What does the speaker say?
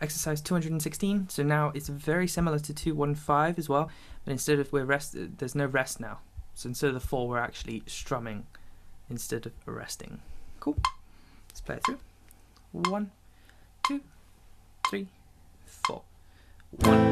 exercise 216. So now it's very similar to 215 as well, but instead of we're rest, there's no rest now. So instead of the four, we're actually strumming instead of resting. Cool. Let's play it through. One, two, three, four. One